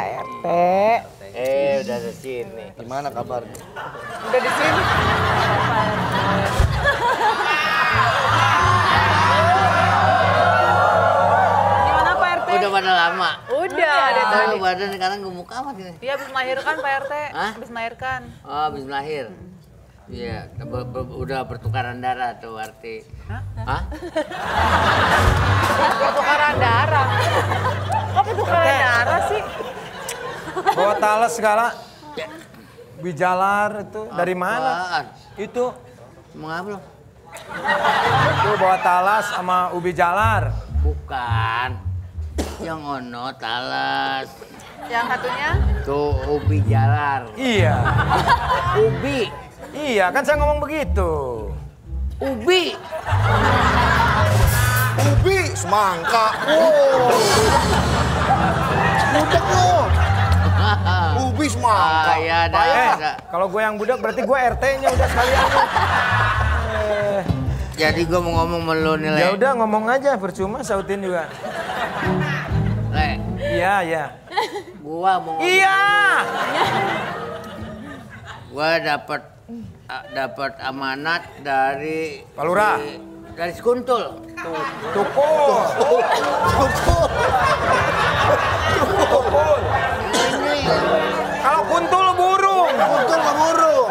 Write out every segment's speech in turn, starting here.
Pak RT. Eh, udah di sini. Gimana kabarnya? Udah di sini. Gimana Pak RT? Udah pada lama. Udah, dari Oh, tadi. badan sekarang gemuk amat ini. Iya habis melahirkan Pak RT. Hah? Habis melahirkan. Oh, habis melahir. Iya, ber- ber- udah bertukaran darah tuh arti. Hah? Pertukaran darah. Kok pertukaran darah sih? Bawa talas segala. Bijalar itu dari mana? Apaan? Itu Mau apa lo? itu bawa talas sama ubi jalar. Bukan. Yang ono talas. Yang satunya? Tuh ubi jalar. Iya. Ubi. Iya, kan saya ngomong begitu. Ubi. Ubi, semangka. Wow. Budak Ubi semangka. Ah, ya ada. Eh, ada. kalau gue yang budak berarti gue RT-nya udah sekalian. Eh, Jadi gue mau ngomong sama lu nih, Le. ya udah ngomong aja, percuma sautin juga. Le, Iya, iya. gua mau ngomong. Iya. Gua dapat dapat amanat dari Pak Lurah. si- dari Sekuntul. Tukul. Tukul. Ini Kalau kuntul burung. Untung sama burung.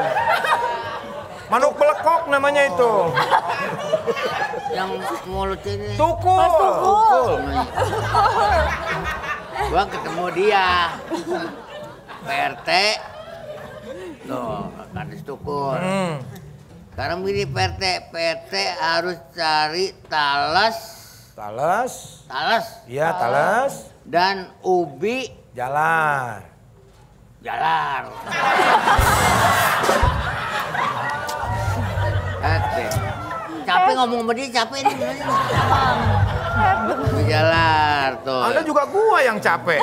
Manuk belekok namanya itu. yang mulut ini. Tukul. Tukul. Gua ketemu dia. PRT. Tuh, kades tukul. Hmm. Sekarang begini PRT, PRT harus cari talas, Talas. talas Iya, talas. dan ubi Jalan. jalar. ngomong sama dia, capek nih. Jalar tuh. Anda juga gua yang capek.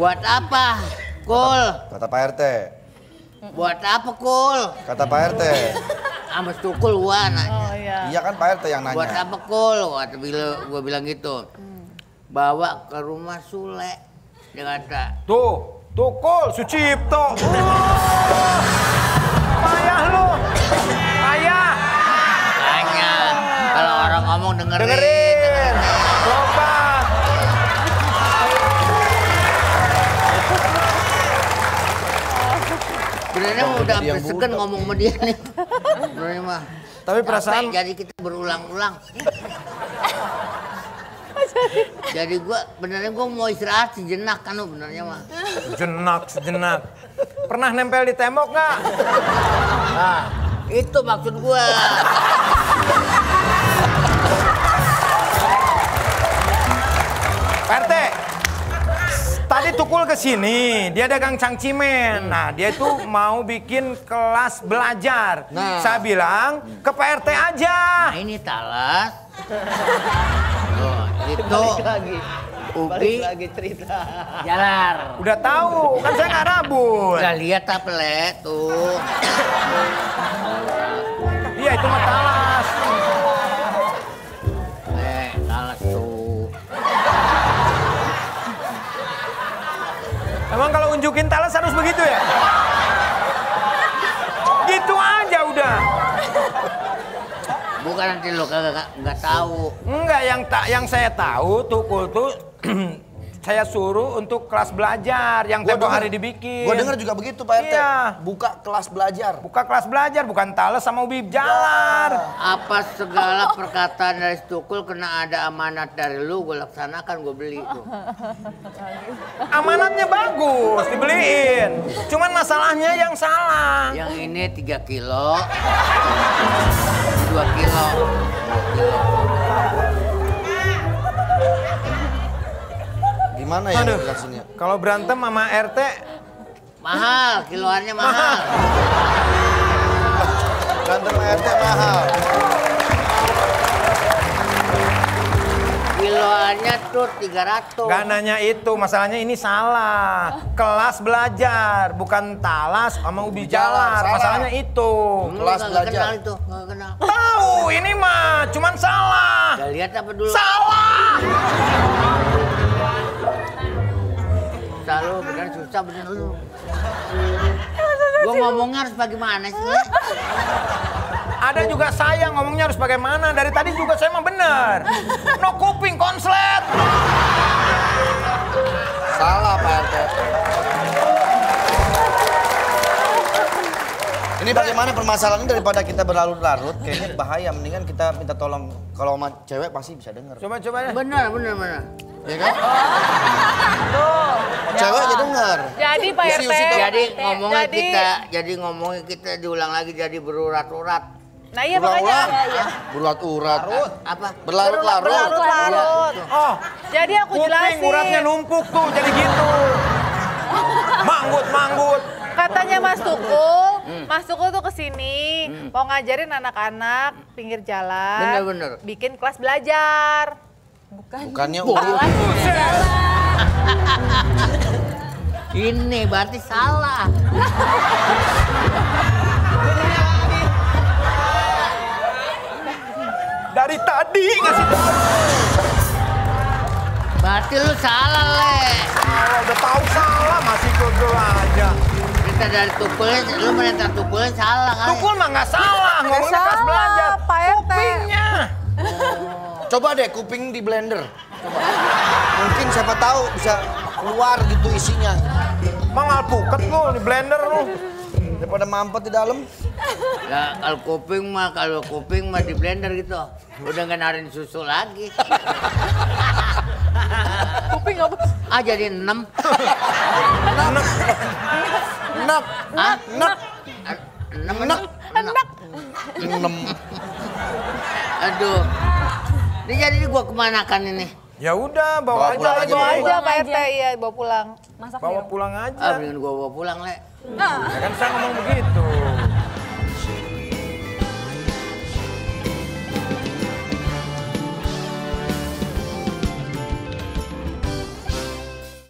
Buat apa? Kul. Kata Pak RT. Buat apa, Kul? Kata Pak RT. Sama tukul gua nanya. Oh iya. Iya kan Pak RT yang Buat nanya. apa, Kul? Kata bila gua bilang gitu. Bawa ke rumah Sule. Dia kata, Tuh, Tukul, Sucipto. Uh, payah lu. Ngomong dengerin. Dengerin. Coba. Sebenarnya udah sampai segen ngomong sama dia nih. Sebenarnya mah. Tapi perasaan jadi kita berulang-ulang. jadi gua benernya gua mau istirahat sejenak kan lu benernya mah. sejenak, sejenak. Pernah nempel di tembok nggak? Nah, itu maksud gua. ke sini, dia dagang cangcimen. Nah, dia itu mau bikin kelas belajar. Nah. Saya bilang ke Pak RT aja. Nah, ini talas. Tuh, itu Balik lagi. ubi Balik lagi cerita. jalar. Udah tahu, kan saya nggak rabun. Udah lihat apa le tuh. Iya, itu mah talas. Emang kalau unjukin talas harus begitu ya? Gitu aja udah. Bukan nanti lo kagak nggak tahu. Enggak, yang tak yang saya tahu Tukul tuh saya suruh untuk kelas belajar yang tempo hari dibikin. Gue denger juga begitu Pak RT. Iya. Buka kelas belajar. Buka kelas belajar, bukan talas sama ubi jalar. Apa segala perkataan dari Stukul kena ada amanat dari lu, gue laksanakan, gue beli tuh. Amanatnya bagus, dibeliin. Cuman masalahnya yang salah. Yang ini 3 kilo, 2 kilo, 2 kilo. Gimana ya Aduh. jelasinnya? Kalau berantem sama RT, Mahal, kiloannya mahal. Berantem sama RT mahal. Kiloannya tuh 300. Gak nanya itu, masalahnya ini salah. Kelas belajar, bukan talas sama ubi Jalar, jalar. salah. Masalahnya itu. Lu kelas belajar. kenal itu, kagak kenal. Tahu, ini mah cuman salah. Udah lihat apa dulu? Salah. Susah bener lu. Gua ngomongnya harus bagaimana sih? Ada juga saya ngomongnya harus bagaimana. Dari tadi juga saya mah bener. No kuping Ini bagaimana permasalahannya daripada kita berlarut-larut, kayaknya bahaya. Mendingan kita minta tolong. Kalau sama cewek pasti bisa denger. Coba coba ya. Bener, bener, bener. Ya kan? Cewek aja denger. Jadi Pak RT. Tuh. Jadi ngomongnya Jadi- kita, jadi ngomongnya kita diulang lagi jadi berurat-urat. Nah iya makanya. Ulang-ulang. Berurat-urat. Apa? Berlarut-larut. Berlarut-larut. Oh, Jadi aku kuping jelasin. uratnya numpuk tuh jadi gitu. Manggut, manggut. Katanya Mas Tukul, Hmm. Mas Tukul tuh ke sini mau ngajarin anak-anak pinggir jalan. Bener-bener. Bikin kelas belajar. Bukannya Ini berarti salah. Dari tadi ngasih tahu. Berarti lu salah, Le. Oh, udah tahu salah masih kegel aja. Kita dari tukulnya, lu merintah tukulnya salah kali. Tukul mah nggak salah ngomongnya kelas salah, belajar. Pak. Kupingnya. Coba deh kuping di blender. Coba. Mungkin siapa tahu bisa keluar gitu isinya. Mang alpukat lu di blender lu. Daripada mampet di dalam. Lah, kalau kuping mah, kalau kuping mah di blender gitu. Udah nggak narin susu lagi. Kuping apa? Ah, jadi enam. Enak. Enak. enam, Enak. enam. Enem. Aduh. Ini jadi gua kemanakan ini? Ya udah bawa, Bawa aja pulang aja. aja, Bawa Bawa aja Pak RT, iya bawa pulang. Bawa pulang aja. Ah, bawa pulang, Le. Ya kan saya ngomong begitu.